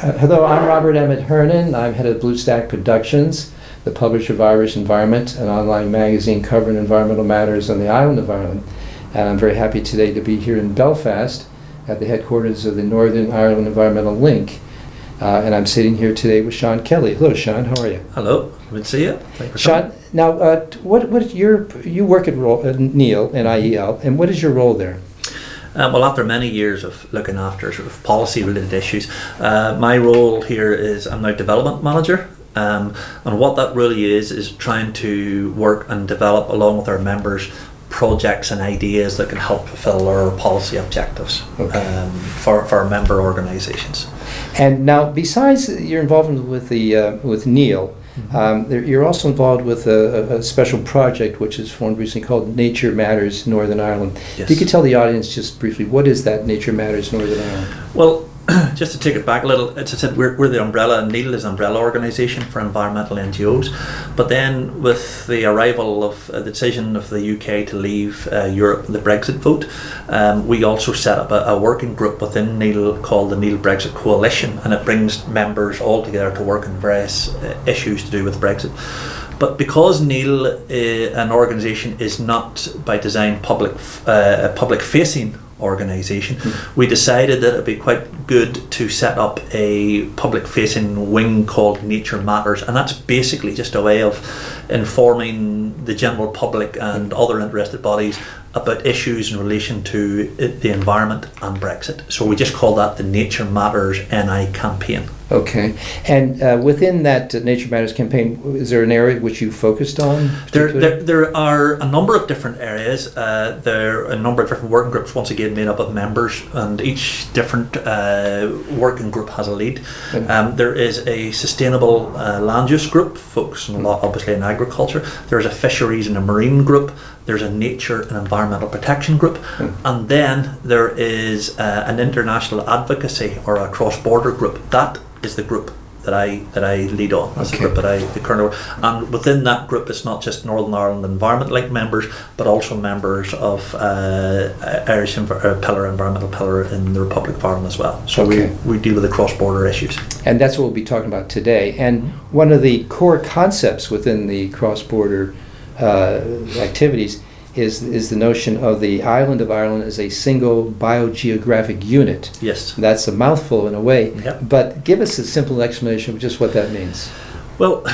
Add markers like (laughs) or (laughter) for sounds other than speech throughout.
Hello, I'm Robert Emmett Hernan. I'm head of Blue Stack Productions, the publisher of Irish Environment, an online magazine covering environmental matters on the island of Ireland. And I'm very happy today to be here in Belfast at the headquarters of the Northern Ireland Environmental Link. Uh, and I'm sitting here today with Sean Kelly. Hello, Sean. How are you? Hello, good to see you. Thank you for Sean, coming. now, uh, what what is your you work at role, uh, NIEL in IEL, and what is your role there? Um, well, after many years of looking after sort of policy-related issues, uh, my role here is I'm now development manager. Um, and what that really is is trying to work and develop along with our members projects and ideas that can help fulfill our policy objectives Okay. um, for, for our member organisations. And now, besides your involvement with the uh, with NIEL, um, there, you're also involved with a, a- special project which is formed recently called Nature Matters Northern Ireland. If you Yes. could tell the audience just briefly, what is that Nature Matters Northern Ireland? Well, (clears throat) just to take it back a little, as I said, we're, we're the umbrella, NIEL is an umbrella organisation for environmental NGOs. But then, with the arrival of uh, the decision of the UK to leave uh, Europe, the Brexit vote, um, we also set up a, a working group within NIEL called the NIEL Brexit Coalition, and it brings members all together to work on various uh, issues to do with Brexit. But because NIEL, uh, an organisation, is not by design public, uh, a public-facing organisation, hmm. we decided that it'd be quite good to set up a public-facing wing called Nature Matters, and that's basically just a way of informing the general public and other interested bodies about issues in relation to the environment and Brexit. So we just call that the Nature Matters NI campaign. Okay, and uh, within that Nature Matters campaign, is there an area which you focused on? There, there, there are a number of different areas. Uh, there are a number of different working groups, once again made up of members, and each different uh, working group has a lead. Um, there is a sustainable uh, land use group, focusing a lot obviously on agriculture. There's a fisheries and a marine group. There's a nature and environmental protection group, Mm. and then there is uh, an international advocacy or a cross-border group. That is the group that I that I lead on. That's Okay. the group that I the current and within that group, it's not just Northern Ireland Environment Link members, but also members of uh, Irish Env- uh, Pillar Environmental Pillar in the Republic of Ireland as well. So Okay. we, we deal with the cross-border issues. And that's what we'll be talking about today. And one of the core concepts within the cross-border uh, activities is, is the notion of the island of Ireland as a single biogeographic unit. Yes. That's a mouthful in a way, Yep. but give us a simple explanation of just what that means. Well,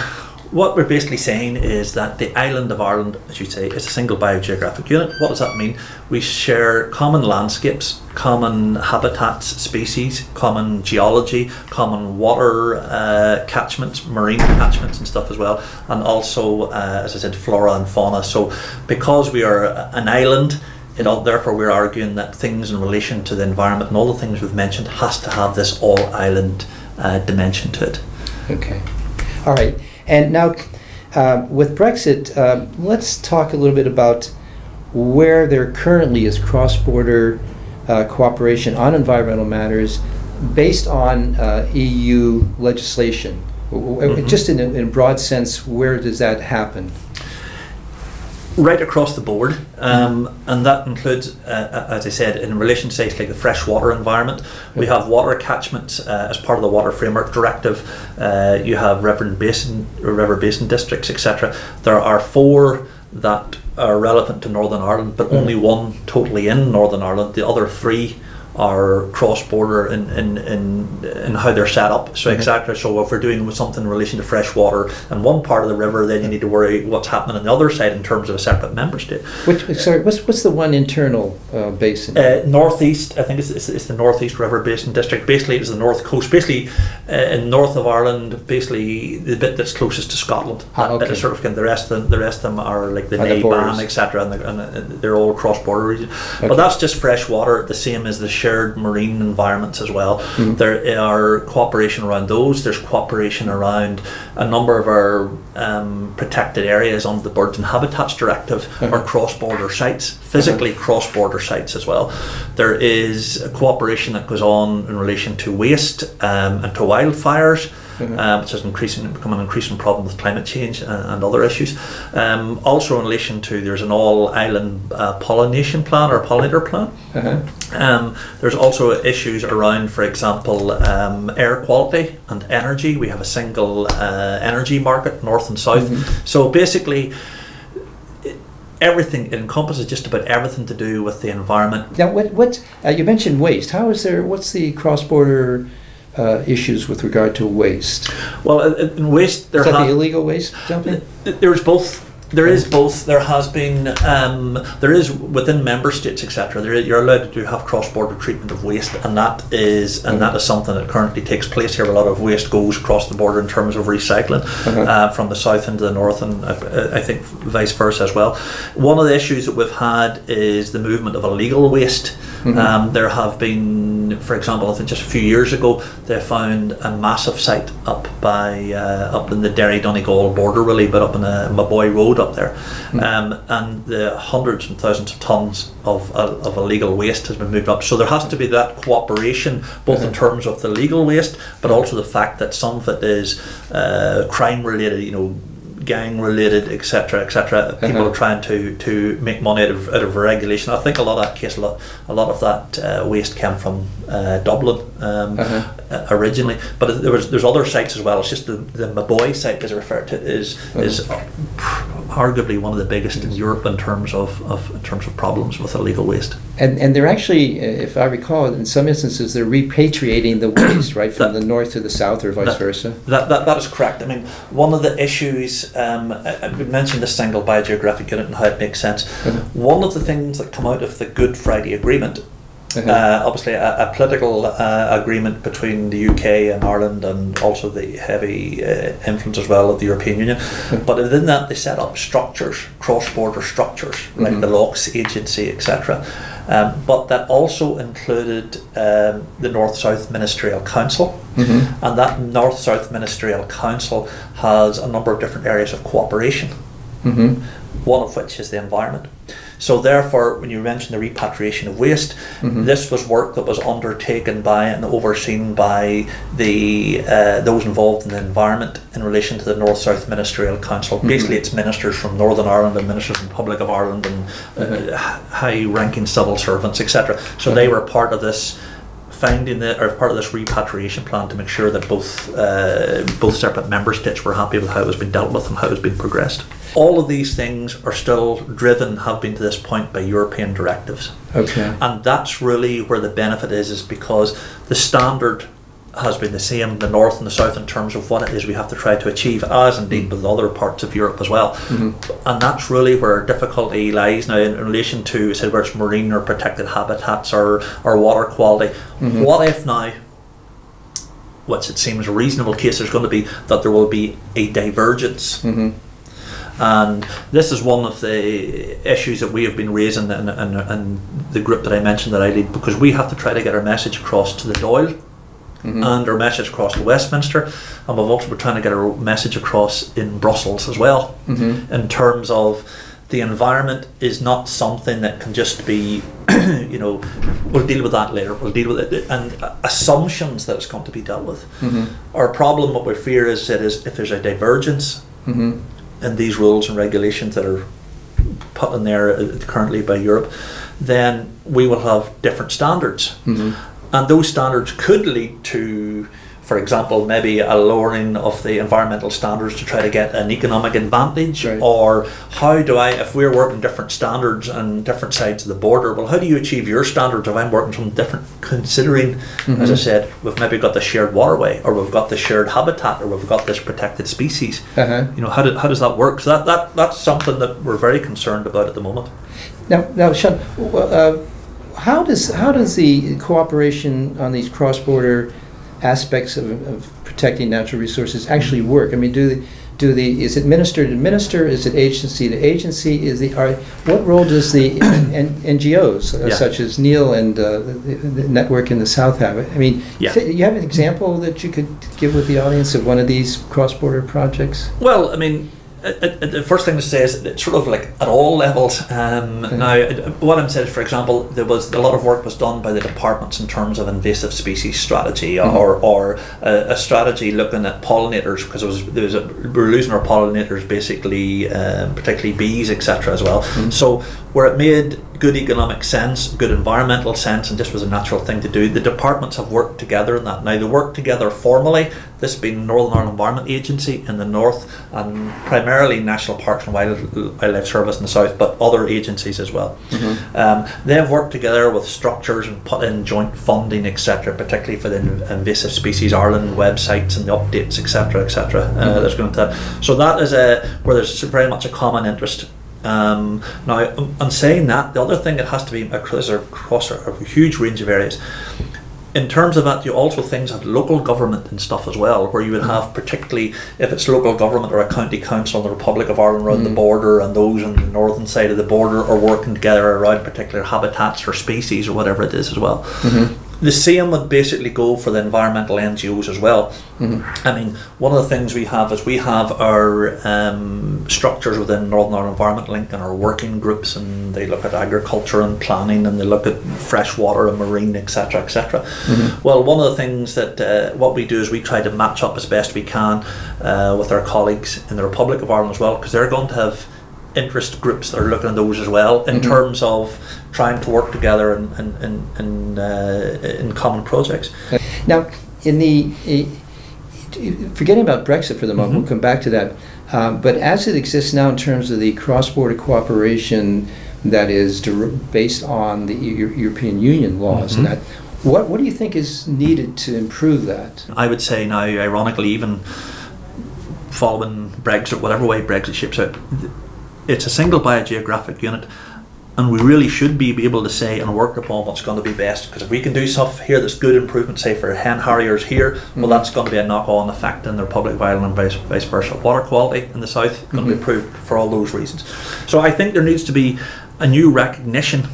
what we're basically saying is that the island of Ireland, as you say, is a single biogeographic unit. What does that mean? We share common landscapes, common habitats, species, common geology, common water uh, catchments, marine catchments, and stuff as well, and also, uh, as I said, flora and fauna. So, because we are an island, it therefore we're arguing that things in relation to the environment and all the things we've mentioned has to have this all island uh, dimension to it. Okay. All right. And now, uh, with Brexit, uh, let's talk a little bit about where there currently is cross-border uh, cooperation on environmental matters based on uh, EU legislation. W- Mhm. Just in a, in a broad sense, where does that happen? Right across the board, um, and that includes, uh, as I said, in relation to say like the freshwater environment, we have water catchments uh, as part of the Water Framework Directive. Uh, you have river basin, river basin districts, etc. There are four that are relevant to Northern Ireland, but only one totally in Northern Ireland. The other three are cross-border in, in, in, in how they're set up. So Mhm. exactly. So if we're doing with something in relation to fresh water in one part of the river, then you need to worry what's happening on the other side in terms of a separate member state. Which, sorry, what's, what's the one internal uh, basin? Uh, northeast, I think it's, it's, it's the northeast river basin district. Basically, it's the north coast. Basically, uh, in north of Ireland, basically the bit that's closest to Scotland. Ah, okay. is sort of the rest of them, the rest of them are like the Neagh Bann, etc. And, the, and they're all cross border regions. Okay. But that's just fresh water, the same as the shared marine environments as well. Mhm. There are cooperation around those. There's cooperation around a number of our um, protected areas under the Birds and Habitats Directive Uh-huh. are cross-border sites, physically cross-border sites as well. There is a cooperation that goes on in relation to waste um, and to wildfires. Mhm. um, which has increasing become an increasing problem with climate change and, and other issues. Um, also, in relation to there's an all island uh, pollination plan or pollinator plan. Uh-huh. Um, there's also issues around, for example, um, air quality and energy. We have a single uh, energy market, north and south. Mhm. So basically, everything it encompasses just about everything to do with the environment. Now, what, what, uh, you mentioned waste. How is there, what's the cross-border uh, issues with regard to waste? Well, in in waste, there Is that the illegal waste dumping? There's both. There is both. There has been. Um, there is within member states, etc. You're allowed to have cross-border treatment of waste, and that is and that is something that currently takes place here. A lot of waste goes across the border in terms of recycling Uh-huh. uh, from the south into the north, and uh, I think vice versa as well. One of the issues that we've had is the movement of illegal waste. Mhm. Um, there have been, for example, I think just a few years ago, they found a massive site up by uh, up in the Derry Donegal border, really, but up in uh, Mobuoy Road up there, Mm. um, and the hundreds and thousands of tons of, uh, of illegal waste has been moved up. So there has to be that cooperation, both in Mhm. terms of the legal waste, but also the fact that some of it is uh, crime related. You know. Gang related, etc., etc. People Uh-huh. are trying to, to make money out of, out of regulation. I think a lot of that case, a lot, a lot of that uh, waste came from uh, Dublin um, Uh-huh. uh, originally, but there was there's other sites as well. It's just the, the Mobuoy site is referred to is is arguably one of the biggest in Europe in terms of, of in terms of problems with illegal waste. And, and they're actually, uh, if I recall, in some instances, they're repatriating the waste, right, from That- the north to the south or vice that- versa. That, that, that is correct. I mean, one of the issues, um, I, I mentioned the single biogeographic unit and how it makes sense. Uh-huh. One of the things that come out of the Good Friday Agreement Uh-huh. Uh, obviously, a, a political uh, agreement between the UK and Ireland, and also the heavy uh, influence as well of the European Union. But within that, they set up structures, cross-border structures, like Mhm. the Loughs agency, etc. Um, but that also included um, the North-South Ministerial Council, Mhm. and that North-South Ministerial Council has a number of different areas of cooperation Mhm. One of which is the environment. So therefore, when you mention the repatriation of waste, Mhm. this was work that was undertaken by and overseen by the uh, those involved in the environment in relation to the North South Ministerial Council. Mhm. Basically, it's ministers from Northern Ireland and ministers from the Republic of Ireland and uh, high-ranking civil servants, etc. So they were part of this finding the or part of this repatriation plan to make sure that both uh, both separate member states were happy with how it was being dealt with and how it was being progressed. All of these things are still driven, have been to this point, by European directives, Okay. and that's really where the benefit is, is because the standard has been the same in the north and the south in terms of what it is we have to try to achieve, as indeed with other parts of Europe as well. Mhm. And that's really where difficulty lies now in relation to, say, where it's marine or protected habitats or, or water quality. Mhm. What if now, which it seems a reasonable case, there's going to be that there will be a divergence Mhm. and this is one of the issues that we have been raising in, in, in the group that I mentioned that I lead because we have to try to get our message across to the Dáil Mhm. and our message across to Westminster and we've also been trying to get our message across in Brussels as well Mhm. in terms of the environment is not something that can just be (clears throat) you know we'll deal with that later we'll deal with it and assumptions that it's going to be dealt with Mhm. our problem what we fear is that is if there's a divergence Mhm. in these rules and regulations that are put in there uh, currently by Europe, then we will have different standards. Mhm. And those standards could lead to, for example, maybe a lowering of the environmental standards to try to get an economic advantage. Right. Or how do I, if we're working different standards on different sides of the border, well, how do you achieve your standards if I'm working from different, considering, as I said, we've maybe got the shared waterway, or we've got the shared habitat, or we've got this protected species Uh-huh. you know how, do, how does that work so that, that that's something that we're very concerned about at the moment Now, now, Sean, well, uh, how does how does the cooperation on these cross-border aspects of, of protecting natural resources actually work? I mean, do the, do the is it minister to minister? Is it agency to agency? Is the are, what role does the (coughs) N, NGOs uh, Yeah. such as NIEL and uh, the, the network in the South have? I mean, Yeah. th- you have an example that you could give with the audience of one of these cross-border projects? well i mean the first thing to say is it's sort of like at all levels. Um, Okay. Now, what I'm saying, is, for example, there was a lot of work was done by the departments in terms of invasive species strategy Mhm. or, or a, a strategy looking at pollinators because it was, there was a, we were losing our pollinators basically, um, particularly bees, etc. as well. Mhm. So where it made good economic sense, good environmental sense, and just was a natural thing to do, the departments have worked together in that. Now they work together formally. This being Northern Ireland Environment Agency in the north, and primarily National Parks and Wildlife Service in the south, but other agencies as well. Mhm. Um, they've worked together with structures and put in joint funding, etc., particularly for the Invasive Species Ireland websites and the updates, etc., etc. Uh, Mhm. that's going to so that is a where there's very much a common interest. Um, now, on saying that, the other thing that has to be across, across a, a huge range of areas. In terms of that, you also things have local government and stuff as well, where you would have particularly if it's local government or a county council in the Republic of Ireland around the Mhm. border, and those on the northern side of the border are working together around particular habitats or species or whatever it is as well. Mhm. The same would basically go for the environmental NGOs as well. Mhm. I mean, one of the things we have is we have our um, structures within Northern Ireland Environment Link and our working groups, and they look at agriculture and planning, and they look at freshwater and marine, etc., etc. Mhm. Well, one of the things that uh, what we do is we try to match up as best we can uh, with our colleagues in the Republic of Ireland as well, because they're going to have interest groups that are looking at those as well in Mhm. terms of trying to work together in in in, in, uh, in common projects. Now, in the forgetting about Brexit for the moment, Mhm. we'll come back to that. Um, but as it exists now, in terms of the cross-border cooperation that is dir- based on the Eu- European Union laws, Mhm. and that, what what do you think is needed to improve that? I would say now, ironically, even following Brexit, whatever way Brexit shapes out, it's a single biogeographic unit, and we really should be able to say and work upon what's going to be best. Because if we can do stuff here that's good improvement, say for hen harriers here, well, Mhm. that's going to be a knock-on effect in the Republic of Ireland and vice, vice versa. Water quality in the south going to be improved for all those reasons. So I think there needs to be a new recognition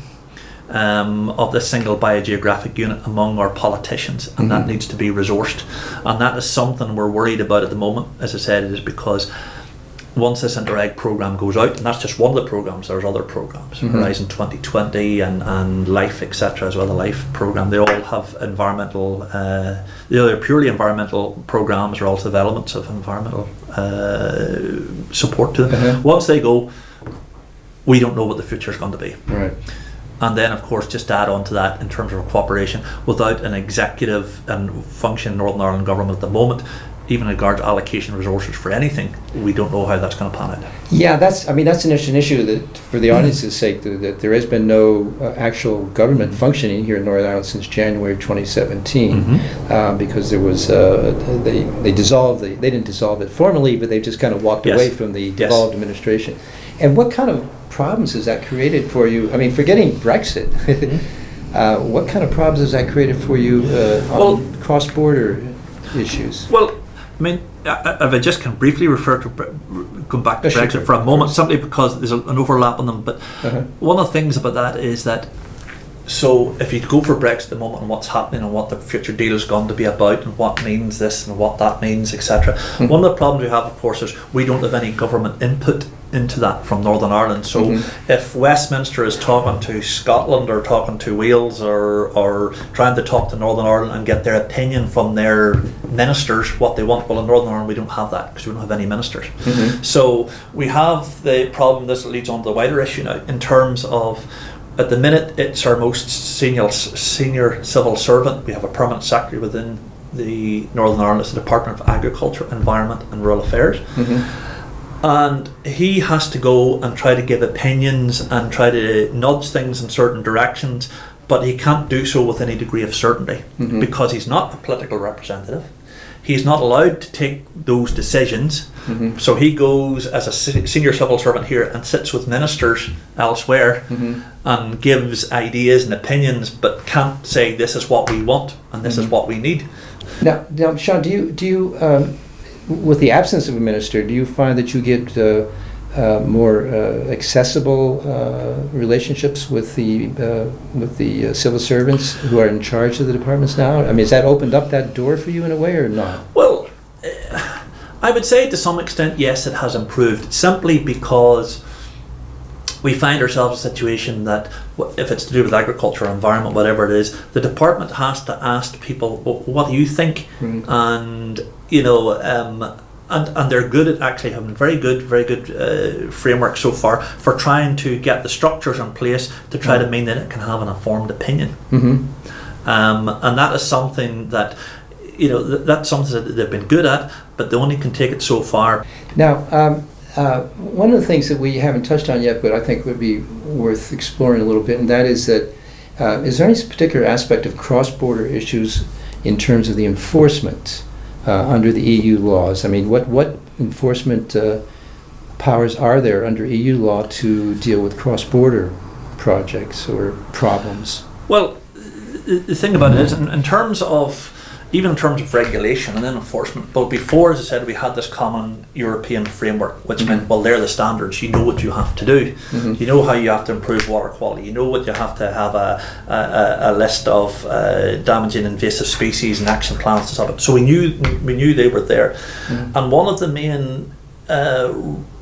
um, of this single biogeographic unit among our politicians, and that Mhm. needs to be resourced. And that is something we're worried about at the moment. As I said, it is because once this Interreg program goes out, and that's just one of the programs, there's other programs, Mhm. Horizon 2020 and, and Life, etc., as well. The Life program, they all have environmental, uh, they're purely environmental programs or also elements of environmental uh, support to them. Uh-huh. Once they go, we don't know what the future is going to be. Right. And then, of course, just add on to that in terms of cooperation, without an executive and function Northern Ireland government at the moment, even in regards to allocation of resources for anything, we don't know how that's going to pan out. Yeah, that's. I mean, that's an interesting issue that, for the audience's sake, that, that there has been no uh, actual government functioning here in Northern Ireland since January 2017, Mhm. um, because there was uh, they they dissolved the they didn't dissolve it formally, but they just kind of walked Yes. away from the Yes. devolved administration. And what kind of problems has that created for you? I mean, forgetting Brexit. (laughs) Uh, what kind of problems has that created for you uh, on Well- cross-border issues? Well, mean, I- I- if I just can briefly refer to come back to Brexit for a moment, simply because there's an overlap on them. But Uh-huh. one of the things about that is that so if you go for Brexit at the moment and what's happening and what the future deal is going to be about and what means this and what that means, etc. Mhm. One of the problems we have, of course, is we don't have any government input into that from Northern Ireland. So Mhm. if Westminster is talking to Scotland or talking to Wales or, or trying to talk to Northern Ireland and get their opinion from their ministers what they want, well in Northern Ireland we don't have that because we don't have any ministers. Mhm. So we have the problem. This leads on to the wider issue now in terms of. At the minute, it's our most senior senior civil servant. We have a permanent secretary within the Northern Ireland, it's the Department of Agriculture, Environment and Rural Affairs Mhm. and he has to go and try to give opinions and try to nudge things in certain directions but he can't do so with any degree of certainty Mhm. because he's not a political representative he's not allowed to take those decisions Mhm. so he goes as a senior civil servant here and sits with ministers elsewhere Mhm. and gives ideas and opinions but can't say this is what we want and this is Mhm. what we need Now, now, Sean, do you do you um, with the absence of a minister, do you find that you get uh, uh, more uh, accessible uh, relationships with the uh, with the uh, civil servants who are in charge of the departments now? I mean, has that opened up that door for you in a way or not? Well, I would say to some extent, yes, it has improved simply because we find ourselves in a situation that if it's to do with agriculture, environment, whatever it is, the department has to ask people, "Wh- what do you think? Right. And, you know, um, and, and they're good at actually having very good, very good uh, framework so far for trying to get the structures in place to try to mean that it can have an informed opinion. hmm Um, and that is something that, you know, th- that's something that they've been good at, but they only can take it so far. Now, um, uh, one of the things that we haven't touched on yet, but I think would be worth exploring a little bit, and that is that uh, is there any particular aspect of cross-border issues in terms of the enforcement uh, under the EU laws? I mean, what what enforcement uh, powers are there under EU law to deal with cross-border projects or problems? Well, the, the thing about it is, in, in terms of, even in terms of regulation and then enforcement, but before, as I said, we had this common European framework, which meant, well, they're the standards. You know what you have to do. Mhm. You know how you have to improve water quality. You know what you have to have a, a, a- list of uh, damaging invasive species and action plans to stop it. So we knew we knew they were there. Mhm. And one of the main uh,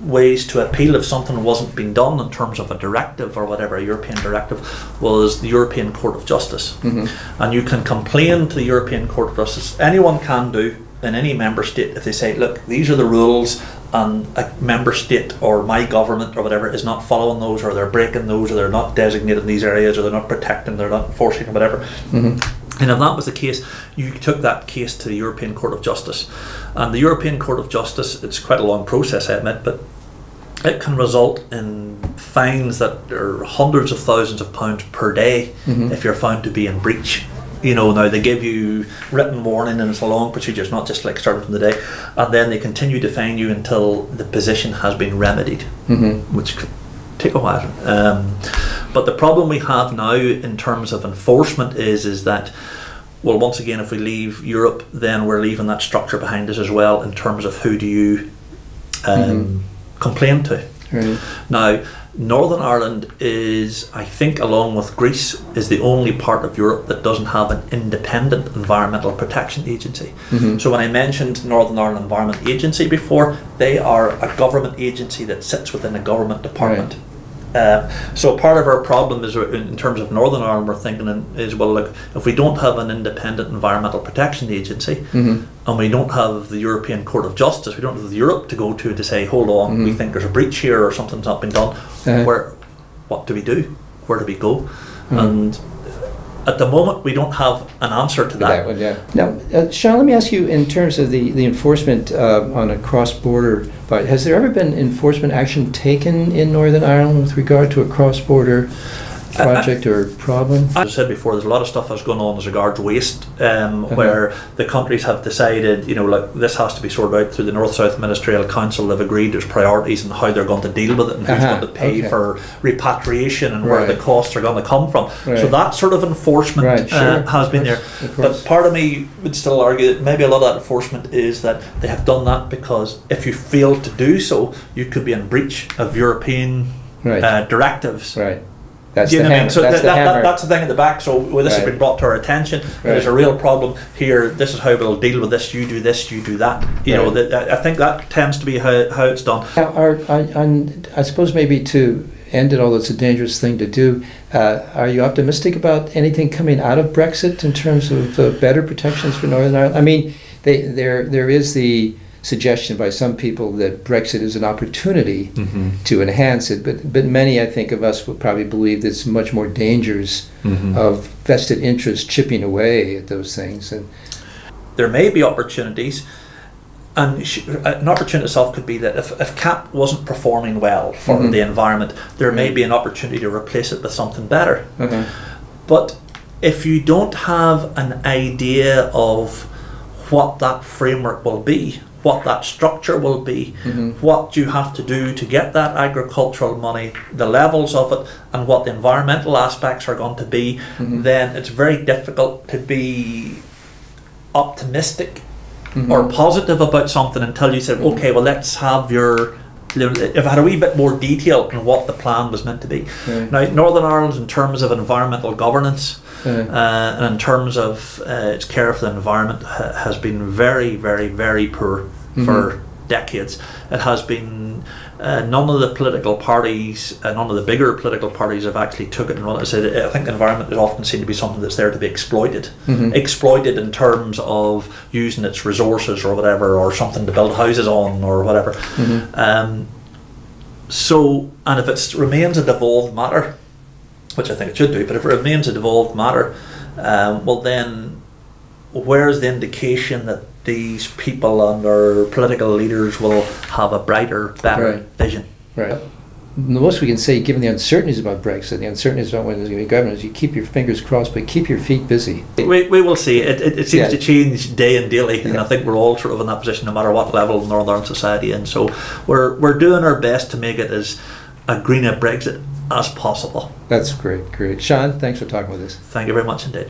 ways to appeal if something wasn't being done in terms of a directive or whatever, a European directive, was the European Court of Justice. Mhm. And you can complain to the European Court of Justice. Anyone can do in any member state if they say, look, these are the rules and a member state or my government or whatever is not following those or they're breaking those or they're not designating these areas or they're not protecting, they're not enforcing or whatever. Mhm. And if that was the case, you took that case to the European Court of Justice. And the European Court of Justice, it's quite a long process, I admit, but it can result in fines that are hundreds of thousands of pounds per day Mhm. if you're found to be in breach. You know, now they give you written warning and it's a long procedure, it's not just like starting from the day. And then they continue to fine you until the position has been remedied Mhm. which could take a while. Um, but the problem we have now in terms of enforcement is is that well, once again, if we leave Europe, then we're leaving that structure behind us as well in terms of who do you um, Mhm. complain to. Right. Now, Northern Ireland is, I think, along with Greece, is the only part of Europe that doesn't have an independent environmental protection agency. Mhm. So when I mentioned Northern Ireland Environment Agency before, they are a government agency that sits within a government department. Um, so part of our problem is in in terms of Northern Ireland, we're thinking is well, look, if we don't have an independent environmental protection agency, Mhm. and we don't have the European Court of Justice, we don't have Europe to go to to say, hold on, we Mhm. think there's a breach here or something's not been done. Uh-huh. Where, what do we do? Where do we go? Mhm. And at the moment, we don't have an answer to that. That one, yeah. Now, uh, Sean, let me ask you, in terms of the, the enforcement uh, on a cross-border, but has there ever been enforcement action taken in Northern Ireland with regard to a cross-border I- project or problem? As I said before, there's a lot of stuff that's going on as regards waste, um, Uh-huh. where the countries have decided, you know, like this has to be sorted out through the North South Ministerial Council. They've agreed there's priorities and how they're going to deal with it and who's Uh-huh, going to pay okay. for repatriation and where the costs are going to come from. So that sort of enforcement Right, uh, has been there. course, of course. But part of me would still argue that maybe a lot of that enforcement is that they have done that because if you fail to do so, you could be in breach of European Right. uh, directives. Right. That's you the know what I hammer. mean? So That's that, the that, that, that's the thing at the back. So well, this has been brought to our attention. There's a real problem here. This is how we'll deal with this. You do this. You do that. You know, Right. that, I think that tends to be how, how it's done. Now, are, I, I'm- I suppose maybe to end it, although it's a dangerous thing to do, uh, are you optimistic about anything coming out of Brexit in terms of uh, better protections for Northern Ireland? I mean, they, there, there is the suggestion by some people that Brexit is an opportunity Mm-hmm. to enhance it, but, but many, I think, of us would probably believe there's much more dangers Mm-hmm. of vested interests chipping away at those things. And There may be opportunities. And an opportunity itself could be that if, if CAP wasn't performing well for Mhm. the environment, there may be an opportunity to replace it with something better. uh But if you don't have an idea of what that framework will be, what that structure will be, Mhm. what you have to do to get that agricultural money, the levels of it, and what the environmental aspects are going to be, Mhm. then it's very difficult to be optimistic Mhm. or positive about something until you said, Mhm. okay, well, let's have your. If I had a wee bit more detail on what the plan was meant to be. Now, Northern Ireland, in terms of environmental governance, Uh, uh, and in terms of uh, its care for the environment ha- has been very, very, very poor Mhm. for decades, it has been uh, none of the political parties, uh, none of the bigger political parties have actually took it and run it. I said, I think the environment is often seen to be something that's there to be exploited, Mhm. exploited in terms of using its resources or whatever, or something to build houses on or whatever. Mhm. Um, so, and if it remains a devolved matter, which I think it should do, but if it remains a devolved matter, um, well then, where's the indication that these people and our political leaders will have a brighter, better Right. vision? Right. The most we can say, given the uncertainties about Brexit, the uncertainties about when there's going to be government, is you keep your fingers crossed, but keep your feet busy. We, we will see. It, it, it seems Yeah. to change day and daily, and Yeah. I think we're all sort of in that position, no matter what level of Northern society. And so we're we're doing our best to make it as a green a Brexit as possible. That's great, great. Sean, thanks for talking with us. Thank you very much indeed.